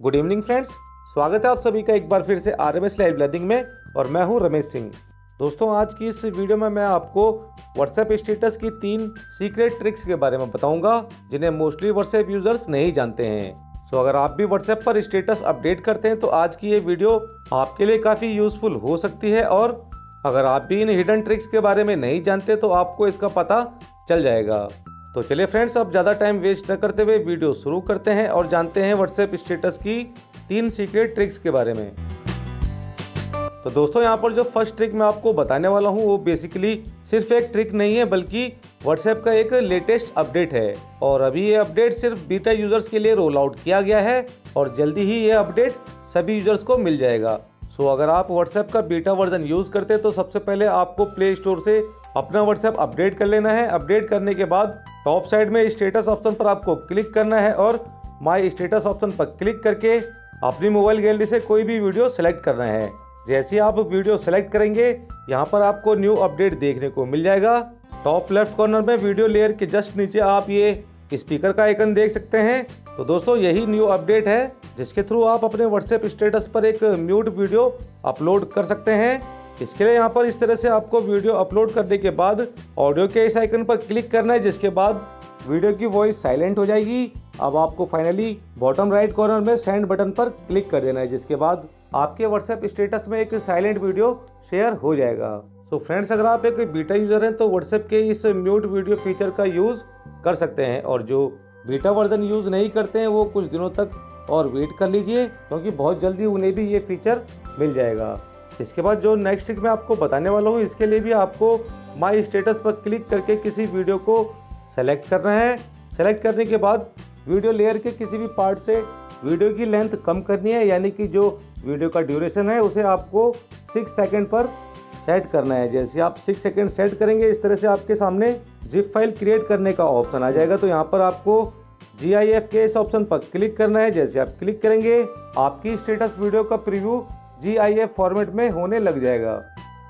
Good evening friends स्वागत है आप सभी का एक बार फिर से R M S live learning में, और मैं हूँ रमेश सिंह। दोस्तों, आज की इस वीडियो में मैं आपको व्हाट्सएप स्टेटस की तीन सीक्रेट ट्रिक्स के बारे में बताऊँगा, जिन्हें मोस्टली व्हाट्सएप यूज़र्स नहीं जानते हैं। सो अगर आप भी व्हाट्सएप पर स्टेटस अपडेट करते हैं तो आज की ये वीडियो आपके लिए काफ़ी यूजफुल हो सकती है, और अगर आप भी इन हिडन ट्रिक्स के बारे में नहीं जानते तो आपको इसका पता चल जाएगा। तो चलिए फ्रेंड्स अब ज़्यादा टाइम वेस्ट न करते हुए वीडियो शुरू करते हैं और जानते हैं व्हाट्सएप स्टेटस की तीन सीक्रेट ट्रिक्स के बारे में। तो दोस्तों, यहाँ पर जो फ़र्स्ट ट्रिक मैं आपको बताने वाला हूँ, वो बेसिकली सिर्फ़ एक ट्रिक नहीं है, बल्कि व्हाट्सएप का एक लेटेस्ट अपडेट है। और अभी ये अपडेट सिर्फ़ बीटा यूज़र्स के लिए रोल आउट किया गया है और जल्दी ही ये अपडेट सभी यूज़र्स को मिल जाएगा। सो अगर आप व्हाट्सएप का बीटा वर्जन यूज़ करते हैं तो सबसे पहले आपको प्ले स्टोर से अपना व्हाट्सएप अपडेट कर लेना है। अपडेट करने के बाद टॉप साइड में स्टेटस ऑप्शन पर आपको क्लिक करना है और माई स्टेटस ऑप्शन पर क्लिक करके अपनी मोबाइल गैलरी से कोई भी वीडियो सेलेक्ट करना है। जैसे ही आप वीडियो सेलेक्ट करेंगे, यहाँ पर आपको न्यू अपडेट देखने को मिल जाएगा। टॉप लेफ़्ट कॉर्नर में वीडियो लेयर के जस्ट नीचे आप ये स्पीकर का आइकन देख सकते हैं। तो दोस्तों, यही न्यू अपडेट है, जिसके थ्रू आप अपने व्हाट्सएप स्टेटस पर एक म्यूट वीडियो अपलोड कर सकते हैं। इसके लिए यहाँ पर इस तरह से आपको वीडियो अपलोड करने के बाद ऑडियो के इस आइकन पर क्लिक करना है, जिसके बाद वीडियो की वॉइस साइलेंट हो जाएगी। अब आपको फाइनली बॉटम राइट कॉर्नर में सेंड बटन पर क्लिक कर देना है, जिसके बाद आपके व्हाट्सएप स्टेटस में एक साइलेंट वीडियो शेयर हो जाएगा। सो so फ्रेंड्स अगर आप एक बीटा यूज़र हैं तो व्हाट्सएप के इस म्यूट वीडियो फीचर का यूज़ कर सकते हैं। और जो बीटा वर्जन यूज़ नहीं करते हैं, वो कुछ दिनों तक और वेट कर लीजिए, क्योंकि बहुत जल्दी उन्हें भी ये फीचर मिल जाएगा। इसके बाद जो नेक्स्ट ट्रिक मैं आपको बताने वाला हूँ, इसके लिए भी आपको माई स्टेटस पर क्लिक करके किसी वीडियो को सेलेक्ट करना है। सेलेक्ट करने के बाद वीडियो लेयर के किसी भी पार्ट से वीडियो की लेंथ कम करनी है, यानी कि जो वीडियो का ड्यूरेशन है, उसे आपको सिक्स सेकेंड पर सेट करना है। जैसे आप सिक्स सेकेंड सेट करेंगे, इस तरह से आपके सामने जिप फ़ाइल क्रिएट करने का ऑप्शन आ जाएगा। तो यहाँ पर आपको जी आई एफ़ के इस ऑप्शन पर क्लिक करना है। जैसे आप क्लिक करेंगे, आपकी स्टेटस वीडियो का preview G I F format में होने लग जाएगा।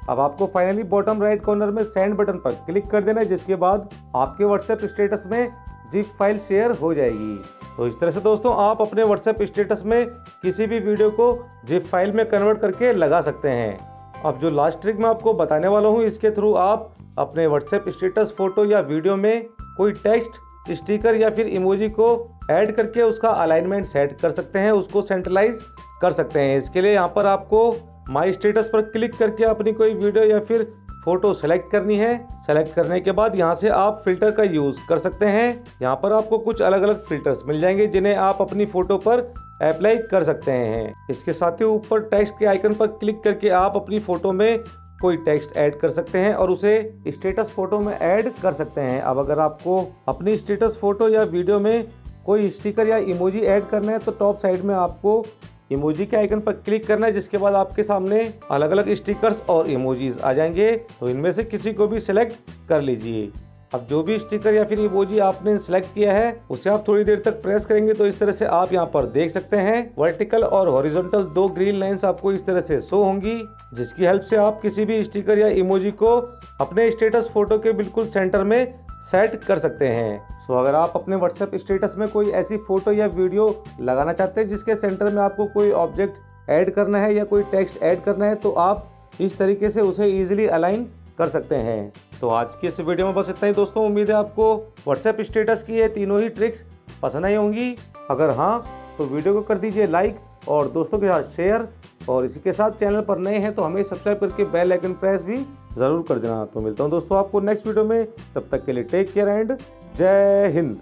अब आपको फाइनली बॉटम राइट कॉर्नर में सेंड बटन पर क्लिक कर देना है, जिसके बाद आपके व्हाट्सएप स्टेटस में जिप फ़ाइल शेयर हो जाएगी। तो इस तरह से दोस्तों, आप अपने व्हाट्सएप स्टेटस में किसी भी वीडियो को जिप फ़ाइल में कन्वर्ट करके लगा सकते हैं। अब जो लास्ट ट्रिक मैं आपको बताने वाला हूँ, इसके थ्रू आप अपने व्हाट्सएप स्टेटस फ़ोटो या वीडियो में कोई टेक्स्ट स्टिकर या फिर इमोजी को ऐड करके उसका अलाइनमेंट सेट कर सकते हैं, उसको सेंट्रलाइज कर सकते हैं। इसके लिए यहाँ पर आपको माई स्टेटस पर क्लिक करके अपनी कोई वीडियो या फिर फ़ोटो सेलेक्ट करनी है। सेलेक्ट करने के बाद यहाँ से आप फ़िल्टर का यूज़ कर सकते हैं। यहाँ पर आपको कुछ अलग अलग फिल्टर्स मिल जाएँगे, जिन्हें आप अपनी फ़ोटो पर अप्लाई कर सकते हैं। इसके साथ ही ऊपर टेक्स्ट के आइकन पर क्लिक करके आप अपनी फ़ोटो में कोई टेक्स्ट ऐड कर सकते हैं और उसे स्टेटस फ़ोटो में ऐड कर सकते हैं। अब अगर आपको अपनी स्टेटस फ़ोटो या वीडियो में कोई स्टिकर या इमोजी ऐड करना है तो टॉप साइड में आपको इमोजी के आइकन पर क्लिक करना है, जिसके बाद आपके सामने अलग अलग स्टिकर्स और इमोजीज आ जाएँगे। तो इनमें से किसी को भी सिलेक्ट कर लीजिए। अब जो भी स्टिकर या फिर इमोजी आपने सिलेक्ट किया है, उसे आप थोड़ी देर तक प्रेस करेंगे तो इस तरह से आप यहाँ पर देख सकते हैं वर्टिकल और हॉरिजॉन्टल दो ग्रीन लाइंस आपको इस तरह से शो होंगी, जिसकी हेल्प से आप किसी भी स्टिकर या इमोजी को अपने स्टेटस फ़ोटो के बिल्कुल सेंटर में सेट कर सकते हैं। सो अगर आप अपने व्हाट्सएप स्टेटस में कोई ऐसी फ़ोटो या वीडियो लगाना चाहते हैं जिसके सेंटर में आपको कोई ऑब्जेक्ट ऐड करना है या कोई टेक्स्ट ऐड करना है तो आप इस तरीके से उसे ईजिली अलाइन कर सकते हैं। तो आज की इस वीडियो में बस इतना ही दोस्तों। उम्मीद है आपको व्हाट्सएप स्टेटस की ये तीनों ही ट्रिक्स पसंद आई होंगी। अगर हाँ तो वीडियो को कर दीजिए लाइक और दोस्तों के साथ शेयर। और इसी के साथ चैनल पर नए हैं तो हमें सब्सक्राइब करके बेल आइकन प्रेस भी ज़रूर कर देना। तो मिलता हूँ दोस्तों आपको नेक्स्ट वीडियो में। तब तक के लिए टेक केयर एंड जय हिंद।